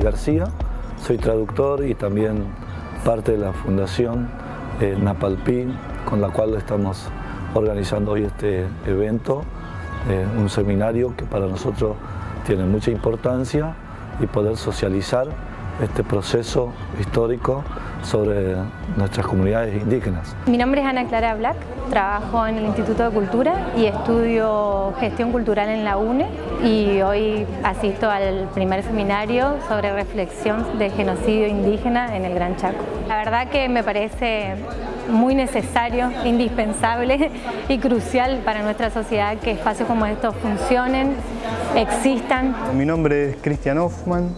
García, soy traductor y también parte de la fundación eh, Napalpí, con la cual estamos organizando hoy este evento, eh, un seminario que para nosotros tiene mucha importancia y poder socializar este proceso histórico sobre nuestras comunidades indígenas. Mi nombre es Ana Clara Black, trabajo en el Instituto de Cultura y estudio gestión cultural en la UNE y hoy asisto al primer seminario sobre reflexión del genocidio indígena en el Gran Chaco. La verdad que me parece muy necesario, indispensable y crucial para nuestra sociedad que espacios como estos funcionen, existan. Mi nombre es Cristian Hoffman,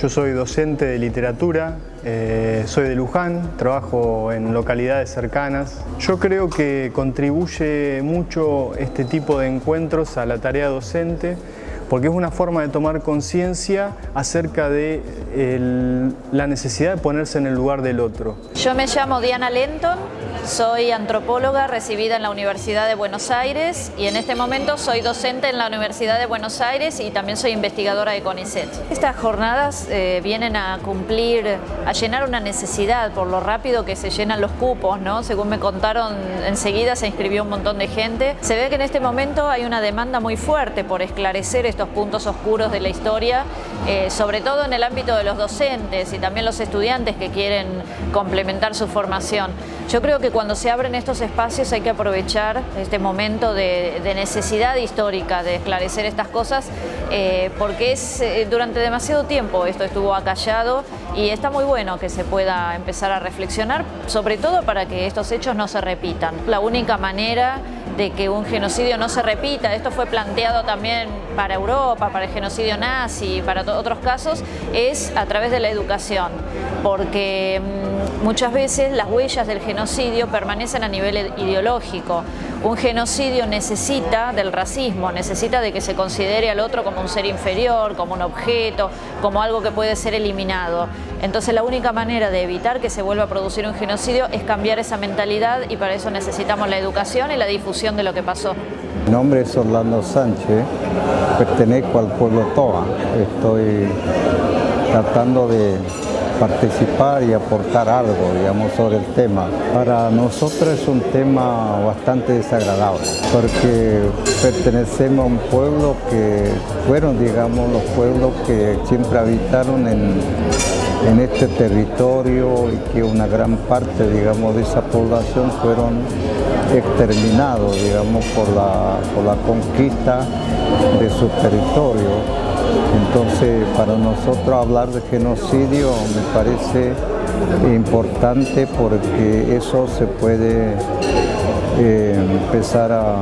yo soy docente de literatura, eh, soy de Luján, trabajo en localidades cercanas. Yo creo que contribuye mucho este tipo de encuentros a la tarea docente porque es una forma de tomar conciencia acerca de la necesidad de ponerse en el lugar del otro. Yo me llamo Diana Lenton, soy antropóloga recibida en la Universidad de Buenos Aires y en este momento soy docente en la Universidad de Buenos Aires y también soy investigadora de CONICET. Estas jornadas eh, vienen a cumplir, a llenar una necesidad por lo rápido que se llenan los cupos, ¿no? Según me contaron, enseguida se inscribió un montón de gente. Se ve que en este momento hay una demanda muy fuerte por esclarecer estos puntos oscuros de la historia, eh, sobre todo en el ámbito de los docentes y también los estudiantes que quieren complementar su formación. Yo creo que cuando se abren estos espacios hay que aprovechar este momento de, necesidad histórica de esclarecer estas cosas, eh, porque es eh, durante demasiado tiempo esto estuvo acallado y está muy bueno que se pueda empezar a reflexionar, sobre todo para que estos hechos no se repitan. La única manera de que un genocidio no se repita. Esto fue planteado también para Europa, para el genocidio nazi, para otros casos, es a través de la educación, porque mm, muchas veces las huellas del genocidio permanecen a nivel ideológico. Un genocidio necesita del racismo, necesita de que se considere al otro como un ser inferior, como un objeto, como algo que puede ser eliminado. Entonces la única manera de evitar que se vuelva a producir un genocidio es cambiar esa mentalidad y para eso necesitamos la educación y la difusión de lo que pasó. Mi nombre es Orlando Sánchez, pertenezco al pueblo Toa. Estoy tratando de participar y aportar algo, digamos, sobre el tema. Para nosotros es un tema bastante desagradable, porque pertenecemos a un pueblo que fueron, digamos, los pueblos que siempre habitaron en, en este territorio y que una gran parte, digamos, de esa población fueron exterminados, digamos, por la, por la conquista de su territorio entonces, para nosotros hablar de genocidio me parece importante porque eso se puede eh, empezar a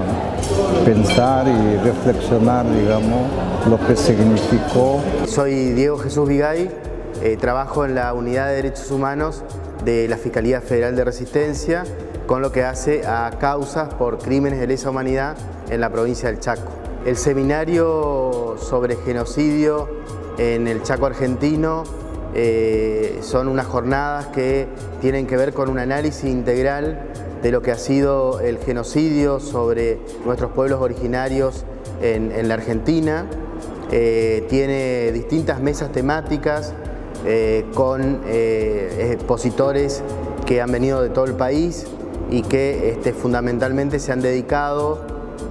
pensar y reflexionar, digamos, lo que significó. Soy Diego Jesús Vigay, eh, trabajo en la Unidad de Derechos Humanos de la Fiscalía Federal de Resistencia con lo que hace a causas por crímenes de lesa humanidad en la provincia del Chaco. El seminario sobre genocidio en el Chaco argentino eh, son unas jornadas que tienen que ver con un análisis integral de lo que ha sido el genocidio sobre nuestros pueblos originarios en, la Argentina. Eh, tiene distintas mesas temáticas eh, con expositores que han venido de todo el país y que este, fundamentalmente se han dedicado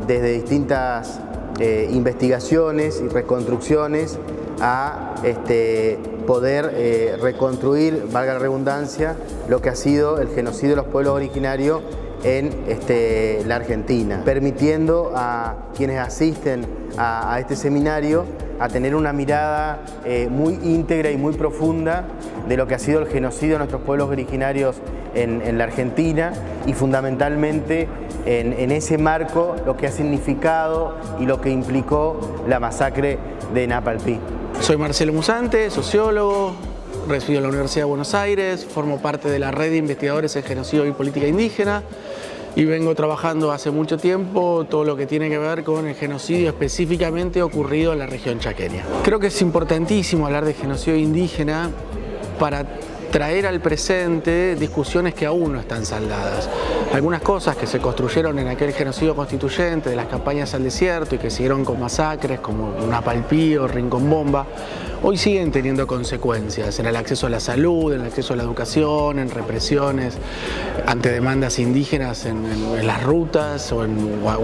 desde distintas eh, investigaciones y reconstrucciones a este, poder eh, reconstruir, valga la redundancia, lo que ha sido el genocidio de los pueblos originarios en este, la Argentina, permitiendo a quienes asisten a, este seminario a tener una mirada eh, muy íntegra y muy profunda de lo que ha sido el genocidio de nuestros pueblos originarios en, la Argentina y fundamentalmente en, ese marco lo que ha significado y lo que implicó la masacre de Napalpí. Soy Marcelo Musante, sociólogo, resido en la Universidad de Buenos Aires, formo parte de la red de investigadores en genocidio y política indígena y vengo trabajando hace mucho tiempo todo lo que tiene que ver con el genocidio específicamente ocurrido en la región chaqueña. Creo que es importantísimo hablar de genocidio indígena para traer al presente discusiones que aún no están saldadas. Algunas cosas que se construyeron en aquel genocidio constituyente de las campañas al desierto y que siguieron con masacres como Napalpí o Rincón Bomba, hoy siguen teniendo consecuencias en el acceso a la salud, en el acceso a la educación, en represiones, ante demandas indígenas en, las rutas o,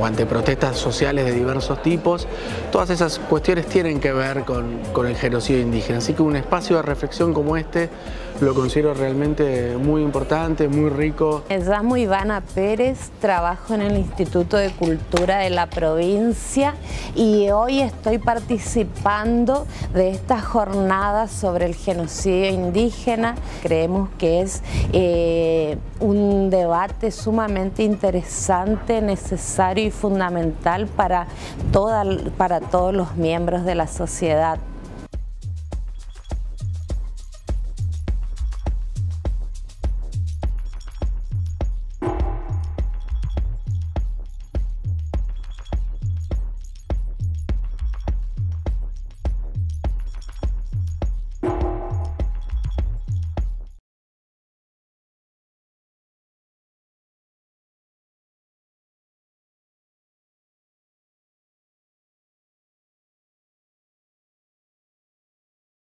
ante protestas sociales de diversos tipos. Todas esas cuestiones tienen que ver con, con el genocidio indígena, así que un espacio de reflexión como este lo considero realmente muy importante, muy rico. Me llamo Ivana Pérez, trabajo en el Instituto de Cultura de la provincia y hoy estoy participando de esta jornada sobre el genocidio indígena. Creemos que es eh, un debate sumamente interesante, necesario y fundamental para, toda, para todos los miembros de la sociedad.